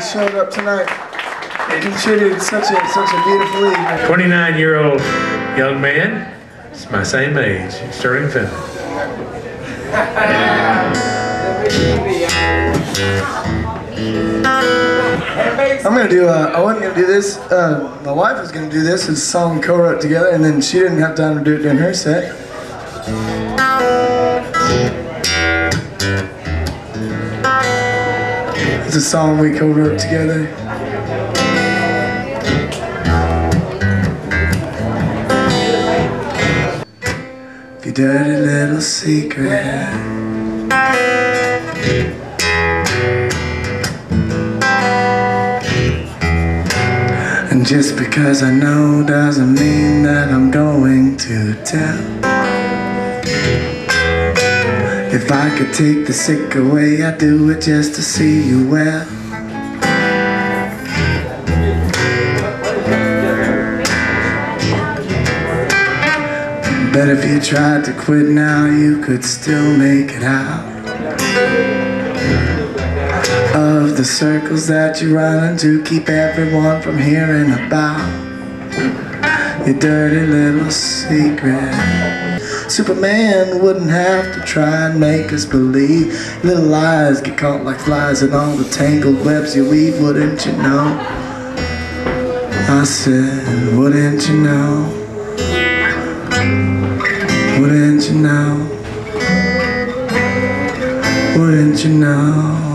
he showed up tonight and contributed such a such a beautiful evening. 29 year old young man. It's my same age. Sterling Finlay. I'm gonna do. Uh, I wasn't gonna do this. Uh, my wife was gonna do this. It's a song co-wrote together, and then she didn't have time to do it during her set. It's a song we co-wrote together. Your dirty little secret. And just because I know doesn't mean that I'm going to tell. If I could take the sick away, I'd do it just to see you well. Bet if you tried to quit now, you could still make it out. Of the circles that you run into, keep everyone from hearing about your dirty little secret. Superman wouldn't have to try and make us believe. Little lies get caught like flies in all the tangled webs you weave, wouldn't you know? I said, wouldn't you know? Wouldn't you know? Wouldn't you know?